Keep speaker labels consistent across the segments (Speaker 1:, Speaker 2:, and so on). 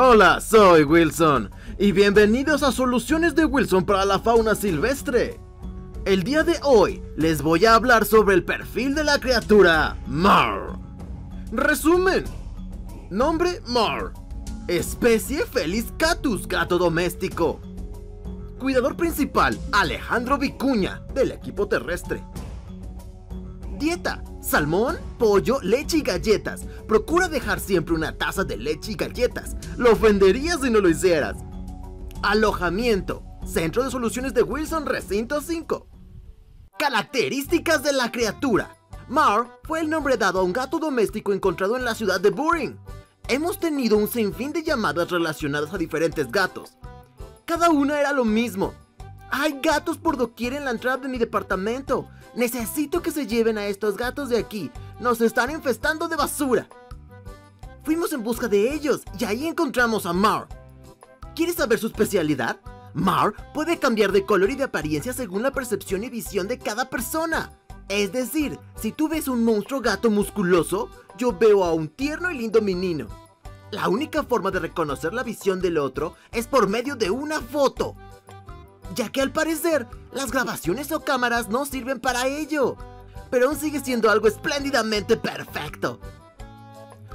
Speaker 1: Hola, soy Wilson y bienvenidos a Soluciones de Wilson para la fauna silvestre. El día de hoy les voy a hablar sobre el perfil de la criatura Mar. Resumen. Nombre Mar. Especie Felis catus, gato doméstico. Cuidador principal Alejandro Vicuña del equipo terrestre. Dieta: salmón, pollo, leche y galletas. Procura dejar siempre una taza de leche y galletas. Lo ofenderías si no lo hicieras. Alojamiento: Centro de Soluciones de Wilson, Recinto 5. Características de la criatura. Mar fue el nombre dado a un gato doméstico encontrado en la ciudad de Buring. Hemos tenido un sinfín de llamadas relacionadas a diferentes gatos. Cada una era lo mismo. Hay gatos por doquier en la entrada de mi departamento. Necesito que se lleven a estos gatos de aquí. Nos están infestando de basura. Fuimos en busca de ellos y ahí encontramos a Mar. ¿Quieres saber su especialidad? Mar puede cambiar de color y de apariencia según la percepción y visión de cada persona. Es decir, si tú ves un monstruo gato musculoso, yo veo a un tierno y lindo menino. La única forma de reconocer la visión del otro es por medio de una foto. Ya que al parecer, las grabaciones o cámaras no sirven para ello. Pero aún sigue siendo algo espléndidamente perfecto.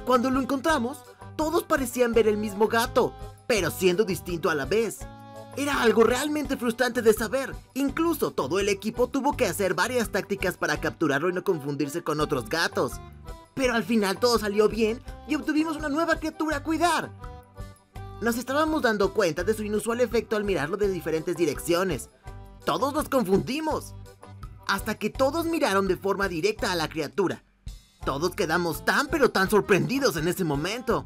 Speaker 1: Cuando lo encontramos, todos parecían ver el mismo gato, pero siendo distinto a la vez. Era algo realmente frustrante de saber. Incluso todo el equipo tuvo que hacer varias tácticas para capturarlo y no confundirse con otros gatos. Pero al final todo salió bien y obtuvimos una nueva criatura a cuidar. Nos estábamos dando cuenta de su inusual efecto al mirarlo de diferentes direcciones. Todos nos confundimos. Hasta que todos miraron de forma directa a la criatura. Todos quedamos tan pero tan sorprendidos en ese momento.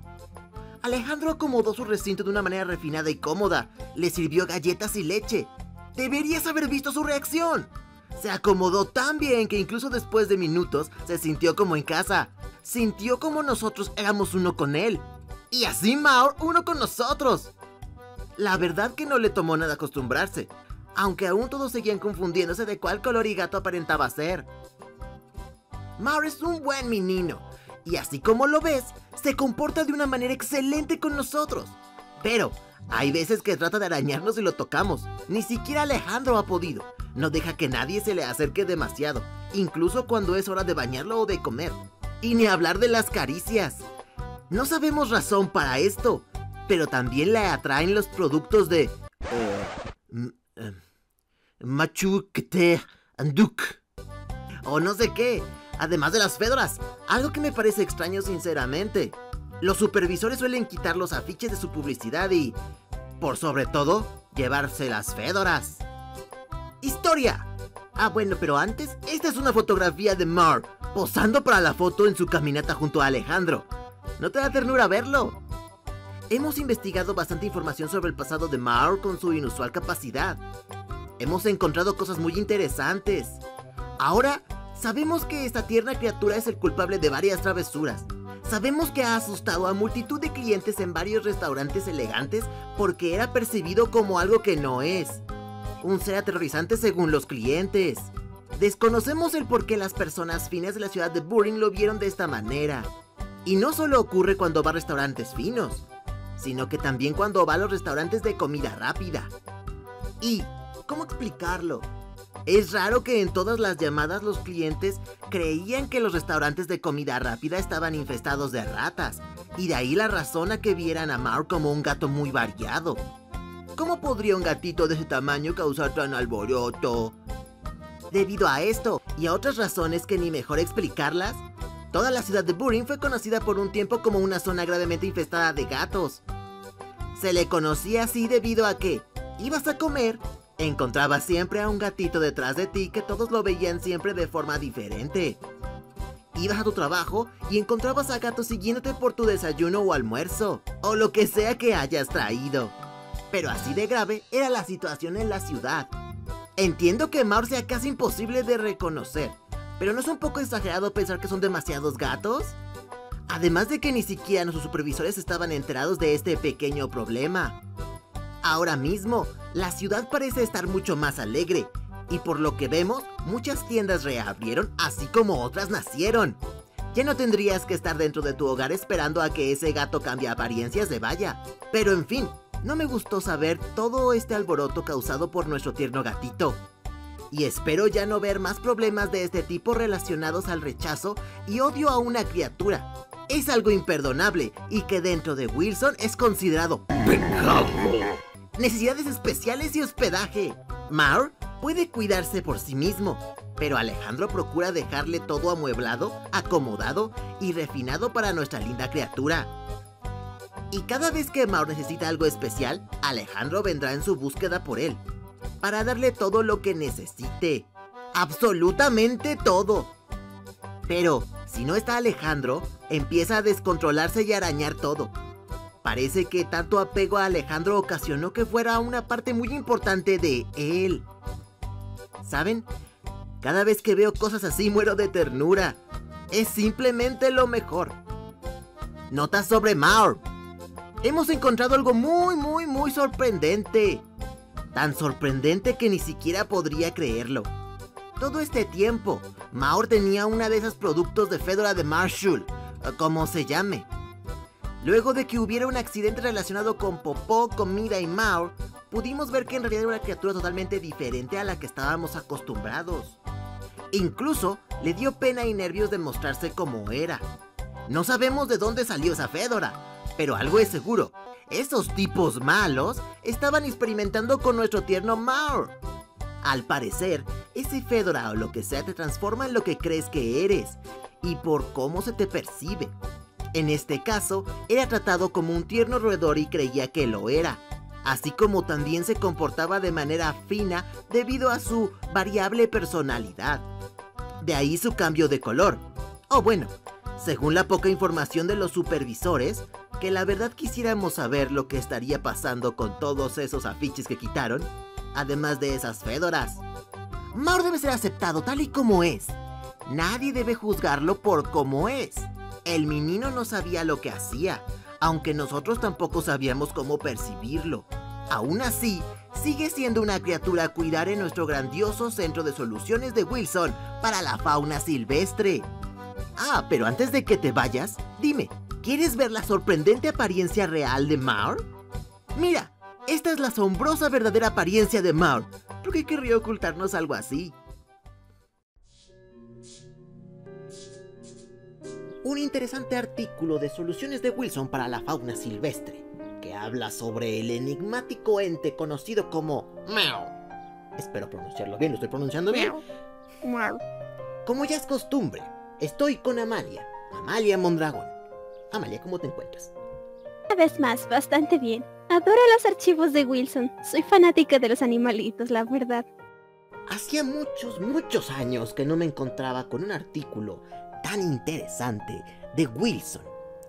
Speaker 1: Alejandro acomodó su recinto de una manera refinada y cómoda. Le sirvió galletas y leche. Deberías haber visto su reacción. Se acomodó tan bien que incluso después de minutos se sintió como en casa. Sintió como nosotros éramos uno con él. Y así Maur uno con nosotros. La verdad que no le tomó nada acostumbrarse, aunque aún todos seguían confundiéndose de cuál color y gato aparentaba ser. Maur es un buen menino, y así como lo ves, se comporta de una manera excelente con nosotros. Pero hay veces que trata de arañarnos y lo tocamos. Ni siquiera Alejandro ha podido. No deja que nadie se le acerque demasiado, incluso cuando es hora de bañarlo o de comer. Y ni hablar de las caricias. No sabemos razón para esto, pero también le atraen los productos de... Uh, uh, Anduk. O no sé qué, además de las fedoras, algo que me parece extraño sinceramente. Los supervisores suelen quitar los afiches de su publicidad y, por sobre todo, llevarse las fedoras. ¡Historia! Ah, bueno, pero antes, esta es una fotografía de Mar, posando para la foto en su caminata junto a Alejandro. ¿No te da ternura verlo? Hemos investigado bastante información sobre el pasado de Mar con su inusual capacidad. Hemos encontrado cosas muy interesantes. Ahora, sabemos que esta tierna criatura es el culpable de varias travesuras. Sabemos que ha asustado a multitud de clientes en varios restaurantes elegantes porque era percibido como algo que no es. Un ser aterrorizante según los clientes. Desconocemos el por qué las personas finas de la ciudad de Buring lo vieron de esta manera. Y no solo ocurre cuando va a restaurantes finos, sino que también cuando va a los restaurantes de comida rápida. Y, ¿cómo explicarlo? Es raro que en todas las llamadas los clientes creían que los restaurantes de comida rápida estaban infestados de ratas, y de ahí la razón a que vieran a Mar como un gato muy variado. ¿Cómo podría un gatito de ese tamaño causar tan alboroto? Debido a esto y a otras razones que ni mejor explicarlas, Toda la ciudad de Burin fue conocida por un tiempo como una zona gravemente infestada de gatos. Se le conocía así debido a que ibas a comer, encontrabas siempre a un gatito detrás de ti que todos lo veían siempre de forma diferente. Ibas a tu trabajo y encontrabas a gatos siguiéndote por tu desayuno o almuerzo, o lo que sea que hayas traído. Pero así de grave era la situación en la ciudad. Entiendo que Maur sea casi imposible de reconocer, pero ¿no es un poco exagerado pensar que son demasiados gatos? Además de que ni siquiera nuestros supervisores estaban enterados de este pequeño problema. Ahora mismo, la ciudad parece estar mucho más alegre, Y por lo que vemos, muchas tiendas reabrieron así como otras nacieron. Ya no tendrías que estar dentro de tu hogar esperando a que ese gato cambie apariencias de vaya. Pero en fin, no me gustó saber todo este alboroto causado por nuestro tierno gatito. Y espero ya no ver más problemas de este tipo relacionados al rechazo y odio a una criatura. Es algo imperdonable y que dentro de Wilson es considerado pecado. Necesidades especiales y hospedaje. Mar puede cuidarse por sí mismo, pero Alejandro procura dejarle todo amueblado, acomodado y refinado para nuestra linda criatura. Y cada vez que Maur necesita algo especial, Alejandro vendrá en su búsqueda por él, para darle todo lo que necesite. Absolutamente todo. Pero, si no está Alejandro, empieza a descontrolarse y arañar todo. Parece que tanto apego a Alejandro ocasionó que fuera una parte muy importante de él. ¿Saben? Cada vez que veo cosas así muero de ternura. Es simplemente lo mejor. Nota sobre Maur. Hemos encontrado algo muy, muy, muy sorprendente. Tan sorprendente que ni siquiera podría creerlo. Todo este tiempo, Maur tenía una de esos productos de Fedora de Marshall, como se llame. Luego de que hubiera un accidente relacionado con Popó, comida y Maur, pudimos ver que en realidad era una criatura totalmente diferente a la que estábamos acostumbrados. Incluso le dio pena y nervios de mostrarse como era. No sabemos de dónde salió esa Fedora, pero algo es seguro. Esos tipos malos estaban experimentando con nuestro tierno Maur. Al parecer, ese Fedora o lo que sea te transforma en lo que crees que eres y por cómo se te percibe. En este caso, era tratado como un tierno roedor y creía que lo era, así como también se comportaba de manera fina debido a su variable personalidad. De ahí su cambio de color. O bueno, según la poca información de los supervisores, que la verdad quisiéramos saber lo que estaría pasando con todos esos afiches que quitaron, además de esas fédoras. Maur debe ser aceptado tal y como es. Nadie debe juzgarlo por cómo es. El menino no sabía lo que hacía, aunque nosotros tampoco sabíamos cómo percibirlo. Aún así, sigue siendo una criatura a cuidar en nuestro grandioso centro de soluciones de Wilson para la fauna silvestre. Ah, pero antes de que te vayas, dime, ¿quieres ver la sorprendente apariencia real de Maur? Mira, esta es la asombrosa verdadera apariencia de Maur. ¿Por qué querría ocultarnos algo así? Un interesante artículo de soluciones de Wilson para la fauna silvestre, que habla sobre el enigmático ente conocido como Meow. Espero pronunciarlo bien, ¿lo estoy pronunciando bien? Como ya es costumbre, estoy con Amalia, Amalia Mondragón. Amalia, ¿cómo te encuentras?
Speaker 2: Una vez más, bastante bien. Adoro los archivos de Wilson. Soy fanática de los animalitos, la verdad.
Speaker 1: Hacía muchos, muchos años que no me encontraba con un artículo tan interesante de Wilson.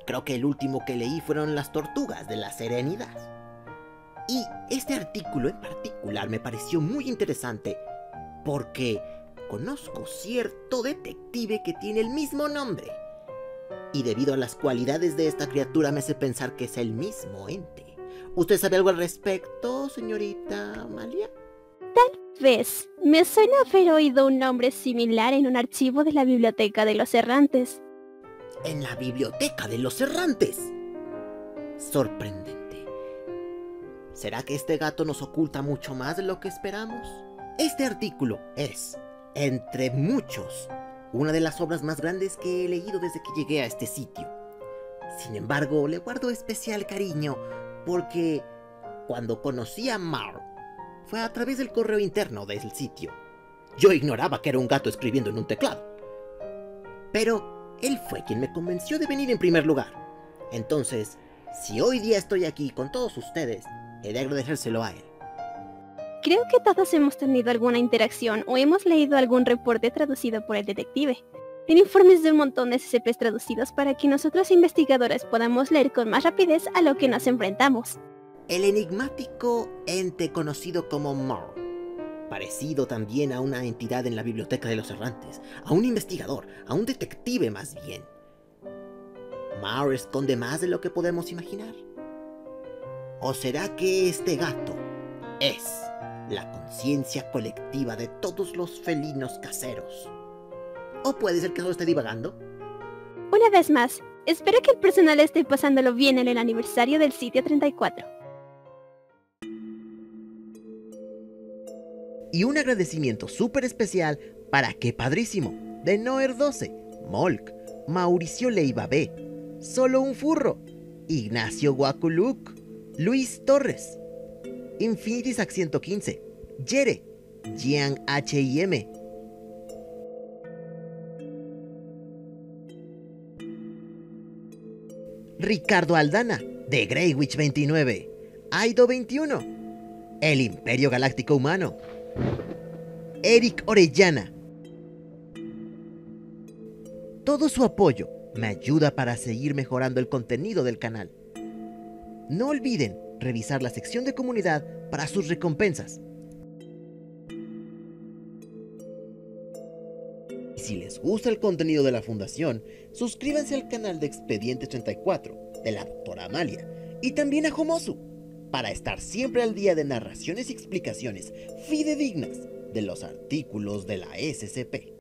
Speaker 1: Creo que el último que leí fueron las tortugas de la serenidad. Y este artículo en particular me pareció muy interesante porque conozco cierto detective que tiene el mismo nombre. Y debido a las cualidades de esta criatura me hace pensar que es el mismo ente. ¿Usted sabe algo al respecto, señorita Amalia?
Speaker 2: Tal vez. Me suena haber oído un nombre similar en un archivo de la Biblioteca de los Errantes.
Speaker 1: En la Biblioteca de los Errantes. Sorprendente. ¿Será que este gato nos oculta mucho más de lo que esperamos? Este artículo es, entre muchos, una de las obras más grandes que he leído desde que llegué a este sitio. Sin embargo, le guardo especial cariño porque cuando conocí a Mar fue a través del correo interno del sitio. Yo ignoraba que era un gato escribiendo en un teclado. Pero él fue quien me convenció de venir en primer lugar. Entonces, si hoy día estoy aquí con todos ustedes, he de agradecérselo a él.
Speaker 2: Creo que todos hemos tenido alguna interacción o hemos leído algún reporte traducido por el detective. Tiene informes de un montón de SCPs traducidos para que nosotros investigadores podamos leer con más rapidez a lo que nos enfrentamos
Speaker 1: el enigmático ente conocido como Mar, parecido también a una entidad en la biblioteca de los errantes, a un investigador, a un detective más bien. Mar esconde más de lo que podemos imaginar. ¿O será que este gato es la conciencia colectiva de todos los felinos caseros. ¿O puede ser que solo esté divagando?
Speaker 2: Una vez más, espero que el personal esté pasándolo bien en el aniversario del sitio 34.
Speaker 1: Y un agradecimiento súper especial para Qué Padrísimo, de Noer 12, Molk, Mauricio Leiva B, Solo un Furro, Ignacio Guaculuc, Luis Torres, Infinity Sac 115, Yere, Jean H.I.M., Ricardo Aldana, de Greywich 29, Aido 21, El Imperio Galáctico Humano, Eric Orellana. Todo su apoyo me ayuda para seguir mejorando el contenido del canal. No olviden revisar la sección de comunidad para sus recompensas. Y si les gusta el contenido de la fundación, suscríbanse al canal de Expediente 34 de la doctora Amalia y también a Homosu para estar siempre al día de narraciones y explicaciones fidedignas de los artículos de la SCP.